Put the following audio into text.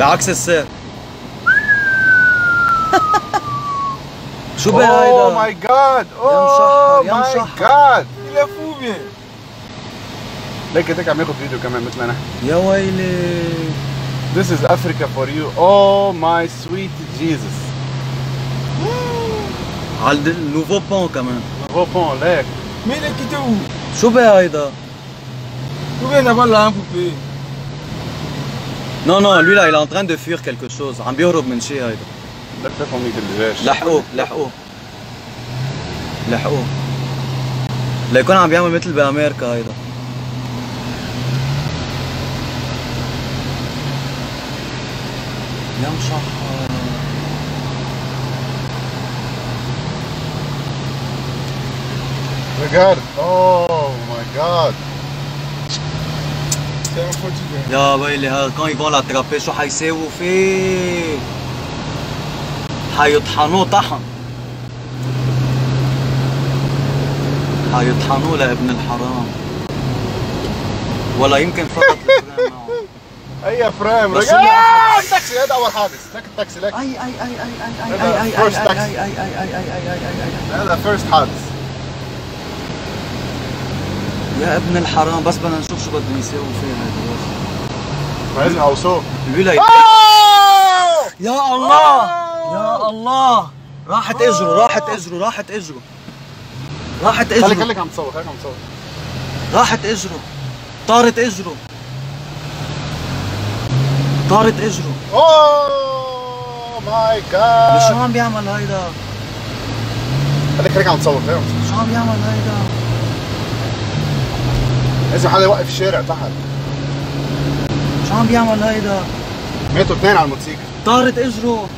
بعكس السير شو بها oh هيدا؟ اوه ماي جاد اوه ماي جاد يا oh فوبي ليك هيك عم ياخذ فيديو كمان مثل أنا. يا ويلي. This is Africa for you. Oh my sweet Jesus. على النوفو بون كمان نوفو بون ليك مين اللي كتبه؟ شو بها هيدا؟ شو بينا بالله عم فيه Non non lui là il est en train de fuir quelque chose. عم بيهرب من شيء هيدا لك تفهم ميت الجيش لحقوه لحقوه لحقوه ليكون عم بيعمل مثل بامريكا هيدا يا مشحر Regarde. Oh my god. يا ويلي هذا quand ils vont l'attraper شو حيساووا فيه؟ حيطحنوه طحن حيطحنوه لابن الحرام ولا يمكن فقط الفريم. اي فريم آه، التاكسي هذا اول حادث لك التاكسي لك اي اي اي اي اي هذا اي اي first اي taxi. اي اي اي اي اي اي اي اي هذا فيرست حادث يا ابن الحرام بس بدنا نشوف شو بدهم يساووا فيه هذا بس لازم اوصوه lui là il- يا الله! يا الله! راحت اجره راحت اجره راحت اجره. راحت اجره. خليك عم تصور خليك عم تصور. راحت اجره. طارت اجره. طارت اجره. أوه! ماي شو جاد. عم بيعمل هيدا؟ خليك خليك عم تصور خليك عم تصور. شو عم بيعمل هيدا؟ لازم حدا يوقف الشارع تحت. شو عم بيعمل هيدا؟ ماتوا اثنين على الموتوسيكل. طارت إجره.